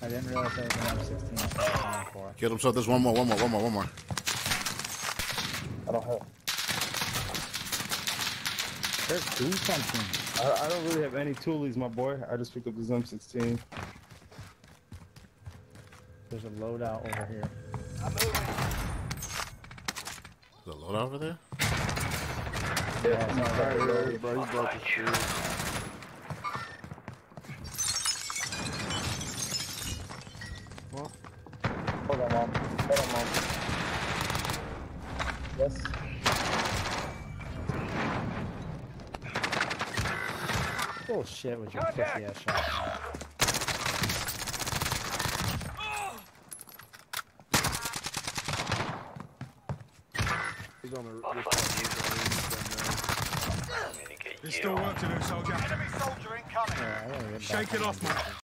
I didn't realize that was an M16. I was going him. So there's one more, one more, one more, one more. I don't have. Kirk, do something. I, I don't really have any toolies, my boy. I just picked up this M16. There's a loadout over here. I'm moving. Is a load over there? Yeah, it's not very low, bro. You broke the street. Hold on, mom. Hold on, mom. Yes. Oh, Bullshit with your Contact! pussy ass shot. He's on the. There's still work to do, soldier. Enemy soldier incoming. Yeah, I gotta get Shake it off, man. duty.